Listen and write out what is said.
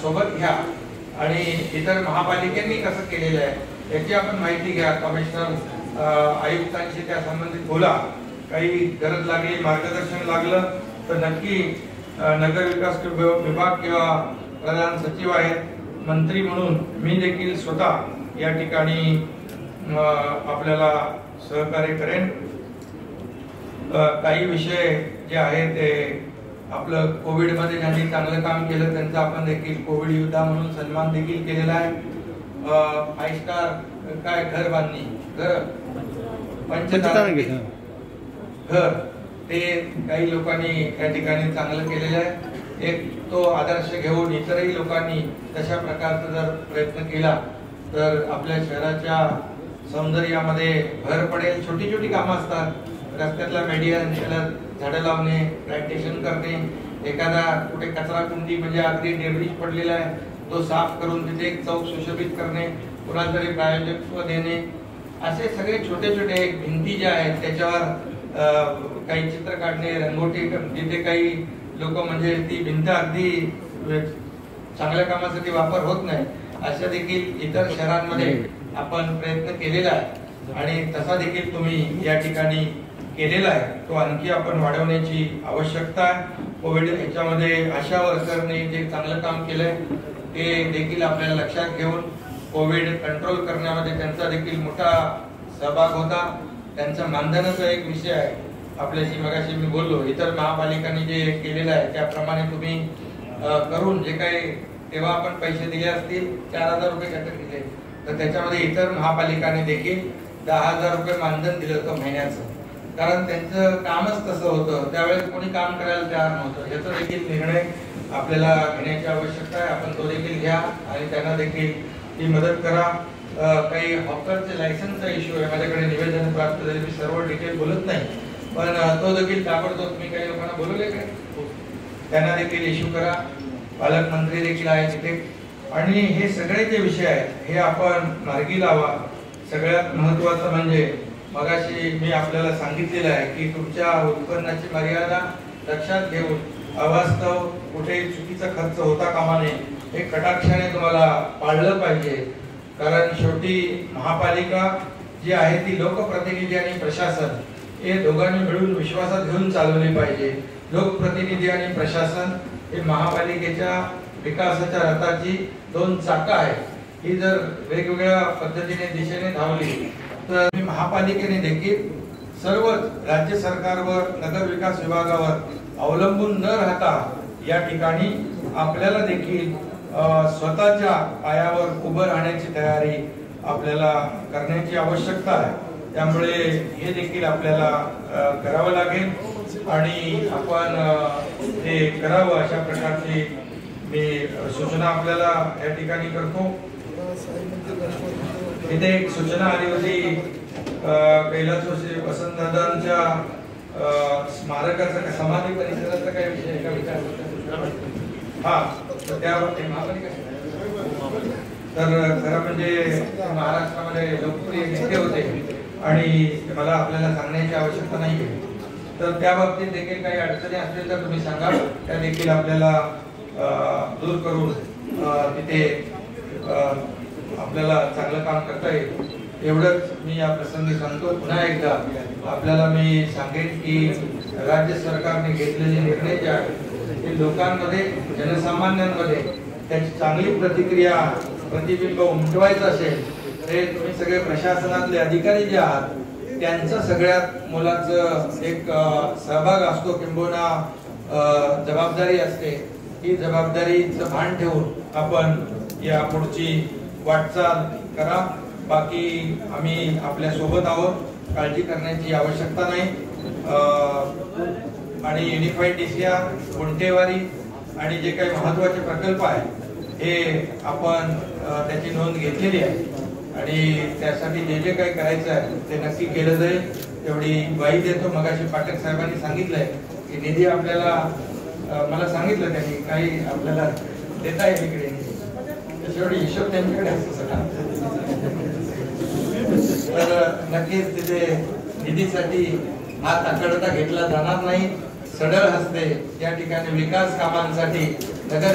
सोबत घ्या. आणि इतर महापालिकेने कसं केलेलं आहे याची आपण माहिती घ्या. कमिशनर आयुक्तांशी त्या संबंधित बोला. काही गरज लागली मार्गदर्शन लागलं तर नक्की नगर विकास विभाग किंवा प्रधान सचिव आहेत मंत्री म्हणून मी देखील स्वतः या ठिकाणी आपल्याला सहकार्य करेन. काही विषय जे आहेत ते आपलं कोविडमध्ये ज्यांनी चांगलं काम केलं त्यांचा आपण देखील कोविड योद्धा म्हणून सन्मान देखील केलेला आहे. फाईव्ह स्टार काय घर बांधणी घर? पंचतारांकित घर. ते काही लोकांनी या ठिकाणी चांगलं केलेलं आहे. एक तो आदर्श घेऊन इतरही लोकांनी तशा प्रकारचा जर प्रयत्न केला तर आपल्या शहराच्या सौंदर्यामध्ये भर पडेल. छोटी छोटी कामं असतात. रस्त्यातला मीडिया झाडं लावणे प्लांटेशन करणे एखादा कुठे कचरा कुंडी म्हणजे अगदी डेब्रिज पडलेला आहे तो साफ करून तिथे एक चौक सुशोभित करणे कुणाला तरी प्रायोजकत्व देणे असे सगळे छोटे छोटे एक भिंती ज्या आहेत त्याच्यावर काही चित्र काढणे रंगोटी जिथे काही लोक म्हणजे ती भिंत अगदी चांगल्या कामासाठी वापर होत नाही अशा देखील इतर शहरांमध्ये आपण प्रयत्न केलेला आहे. आणि तसा देखील तुम्ही या ठिकाणी केलेला आहे. तो आणखी आपण वाढवण्याची आवश्यकता आहे. कोविड याच्यामध्ये आशा वर्करने जे चांगलं काम केलंय ते देखील आपल्याला लक्षात घेऊन कोविड कंट्रोल करण्यामध्ये त्यांचा देखील मोठा सहभाग होता. त्यांचा मानधनाचा एक विषय आहे. आपल्याशी मगाशी मी बोललो इतर महापालिकांनी जे केलेलं आहे त्याप्रमाणे तुम्ही करून जे काही तेव्हा आपण पैसे दिले असतील चार हजार रुपये घटक दिले. तर त्याच्यामध्ये इतर महापालिकांनी देखील दहा हजार रुपये मानधन दिलं होतं महिन्याचं. कारण त्यांचं कामच तसं होतं. त्यावेळेस कोणी काम करायला तयार नव्हतं. याचा देखील निर्णय आपल्याला घेण्याची आवश्यकता आहे. आपण तो देखील घ्या आणि त्यांना देखील ती मदत करा. काही हॉकरचे लायसन्सचा इश्यू आहे. माझ्याकडे निवेदन प्राप्त झाले. मी सर्व डिटेल बोलत नाही. पण तो देखील ताबडतोब मी काही लोकांना बोलवले काय हो. त्यांना देखील इश्यू करा. पालकमंत्री देखील आहे तिथे. आणि हे सगळे जे विषय आहेत हे आपण मार्गी लावा. सगळ्यात महत्वाचं म्हणजे मगाशी मी आपल्याला सांगितलेलं आहे की तुमच्या उत्पन्नाची मर्यादा लक्षात घेऊन अवास्तव कुठेही चुकीचा खर्च होता कामा नये हे कटाक्षाने तुम्हाला पाळलं पाहिजे. कारण शेवटी महापालिका जी आहे ती लोकप्रतिनिधी आणि प्रशासन हे दोघांनी मिळून विश्वासात घेऊन चालवली पाहिजे. लोकप्रतिनिधी आणि प्रशासन हे महापालिकेच्या विकासाच्या रथाची दोन चाकं आहेत. ही जर वेगवेगळ्या पद्धतीने दिशेने धावली तर महापालिकेने देखील सर्वच राज्य सरकारवर नगर विकास विभागावर अवलंबून न राहता या ठिकाणी आपल्याला देखील स्वतःच्या पायावर उभं राहण्याची तयारी आपल्याला करण्याची आवश्यकता आहे. त्यामुळे हे देखील आपल्याला करावं लागेल आणि आपण ते करावं अशा प्रकारची मी सूचना आपल्याला या ठिकाणी करतो. इथे एक सूचना आली होती कैलास जोशी वसंतदादांच्या स्मारकाचा समाधी परिसराचा काही विषय का विचार हा तर त्या तर खरं म्हणजे महाराष्ट्रामध्ये लोकप्रिय नेते होते आणि मला आपल्याला सांगण्याची आवश्यकता नाही तर त्या बाबतीत देखील काही अडचणी असतील तर तुम्ही सांगा. त्या देखील आपल्याला दूर करून तिथे आपल्याला चांगलं काम करता येईल. एवढंच मी या प्रसंगी सांगतो. पुन्हा एकदा आपल्याला मी सांगेन की राज्य सरकारने घेतलेले निर्णय जे आहेत ते लोकांमध्ये जनसामान्यांमध्ये त्याची चांगली प्रतिक्रिया प्रतिबिंब उमटवायचं असेल ते तुम्ही सगळे प्रशासनातले अधिकारी जे आहात त्यांचं सगळ्यात मुलाचं एक सहभाग असतो किंबहुना जबाबदारी असते. ही जबाबदारीचं भान ठेवून आपण या पुढची वाटचाल करा. बाकी आम्ही आपल्यासोबत आहोत. काळजी करण्याची आवश्यकता नाही. आणि युनिफाईड डिसिया गुंटेवारी आणि जे काही महत्त्वाचे प्रकल्प आहेत हे आपण त्याची नोंद घेतलेली आहे. आणि त्यासाठी जे जे काही करायचं आहे ते नक्की केलं जाईल. तेवढी ग्वाही देतो मगाशी पाठक साहेबांनी सांगितलंय की निधी आपल्याला मला सांगितलं त्यांनी काही आपल्याला देता येईल इकडे. शेवटी हिशोब त्यांच्याकडे असतो सगळा. तर नक्कीच तिथे निधीसाठी हात आकडता घेतला जाणार नाही. सडळ हस्ते या ठिकाणी विकास कामांसाठी नगर